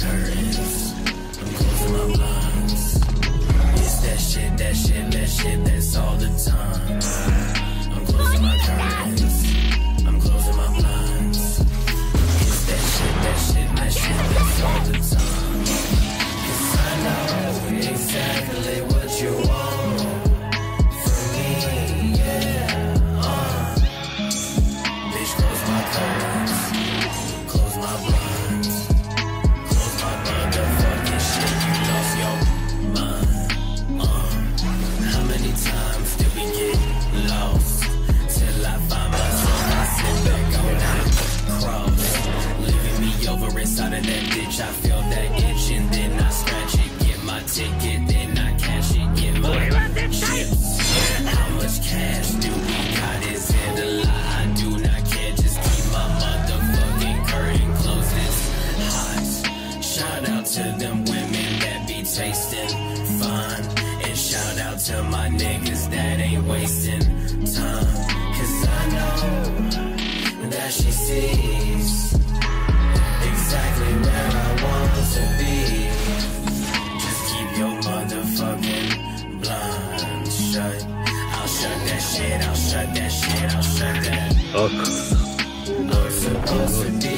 curtains. Inside of that ditch. I feel that itch and then I scratch it. Get my ticket, then I cash it. Get my chips. How much cash do we got? Is it a lie? I do not care. Just keep my motherfucking curtain closed. It's hot. Shout out to them women that be tasting fine. And shout out to my niggas that ain't wasting time. Cause I know that she see I'll shut that shit, I'll shut that shit, I'll shut that. Okay. I'm for, I'm for, do